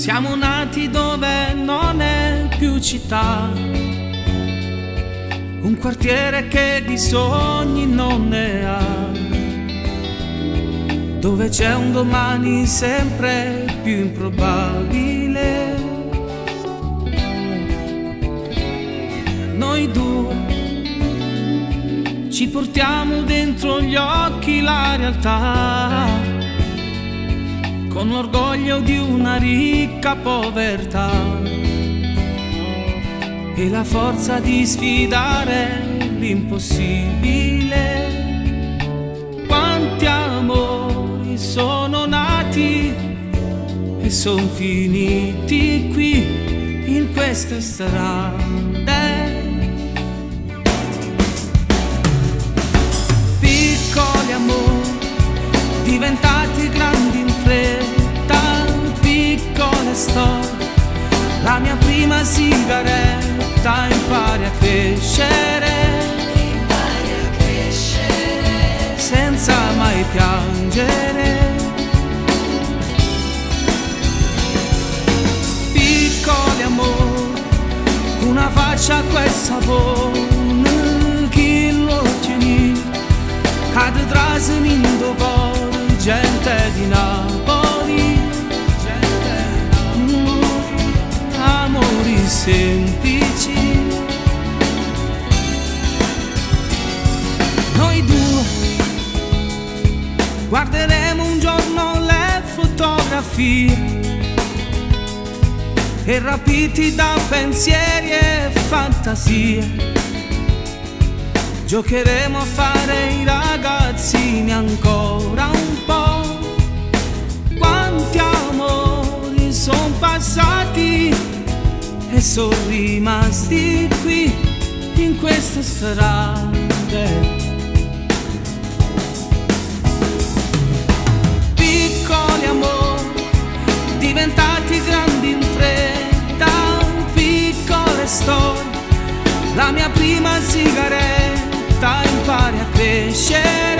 Siamo nati dove non è più città, un quartiere che di sogni non ne ha, dove c'è un domani sempre più improbabile. Noi due ci portiamo dentro gli occhi la realtà con l'orgoglio di una ricca povertà e la forza di sfidare l'impossibile. Quanti amori sono nati e sono finiti qui in queste strade. Piccoli amori diventati mia prima sigaretta impari a crescere, impari a crescere. Senza mai piangere. Piccoli amori, una faccia quel sapore, chi lo tiene, cade trasminindo cor, gente di Napoli, semplici. Noi due guarderemo un giorno le fotografie e rapiti da pensieri e fantasie. Giocheremo a fare i ragazzini ancora un po'. Quanti amori sono passati sono rimasti qui in queste strade. Piccoli amori diventati grandi in fretta, piccole storie. La mia prima sigaretta impari a crescere